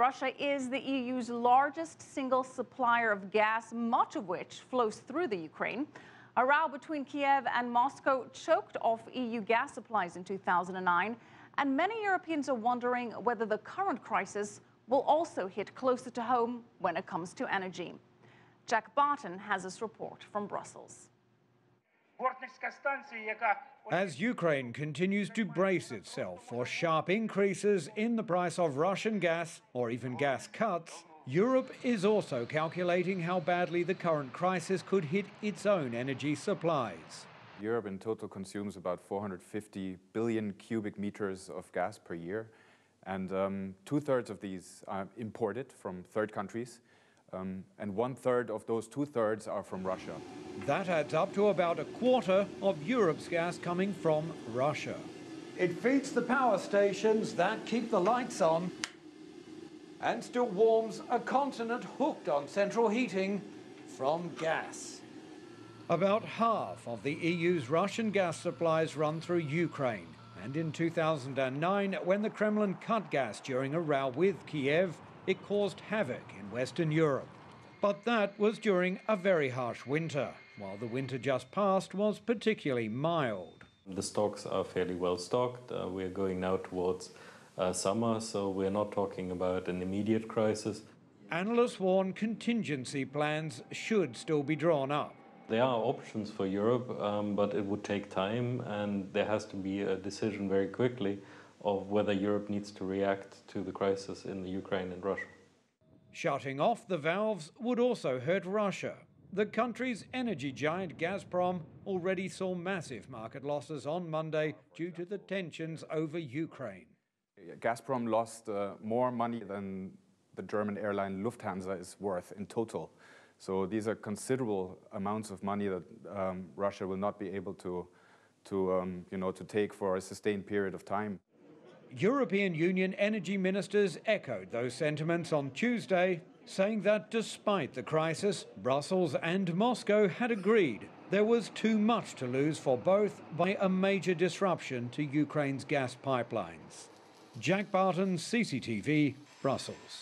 Russia is the EU's largest single supplier of gas, much of which flows through the Ukraine. A row between Kiev and Moscow choked off EU gas supplies in 2009, and many Europeans are wondering whether the current crisis will also hit closer to home when it comes to energy. Jack Barton has this report from Brussels. As Ukraine continues to brace itself for sharp increases in the price of Russian gas or even gas cuts, Europe is also calculating how badly the current crisis could hit its own energy supplies. Europe in total consumes about 450 billion cubic meters of gas per year, and um, two thirds of these are imported from third countries, um, and one third of those two thirds are from Russia. That adds up to about a quarter of Europe's gas coming from Russia. It feeds the power stations that keep the lights on and still warms a continent hooked on central heating from gas. About half of the EU's Russian gas supplies run through Ukraine. And in 2009, when the Kremlin cut gas during a row with Kiev, it caused havoc in Western Europe. But that was during a very harsh winter, while the winter just passed was particularly mild. The stocks are fairly well stocked. Uh, we're going now towards uh, summer, so we're not talking about an immediate crisis. Analysts warn contingency plans should still be drawn up. There are options for Europe, um, but it would take time, and there has to be a decision very quickly of whether Europe needs to react to the crisis in the Ukraine and Russia. Shutting off the valves would also hurt Russia. The country's energy giant Gazprom already saw massive market losses on Monday due to the tensions over Ukraine. Gazprom lost uh, more money than the German airline Lufthansa is worth in total. So these are considerable amounts of money that um, Russia will not be able to, to, um, you know, to take for a sustained period of time. European Union energy ministers echoed those sentiments on Tuesday, saying that despite the crisis, Brussels and Moscow had agreed there was too much to lose for both by a major disruption to Ukraine's gas pipelines. Jack Barton, CCTV, Brussels.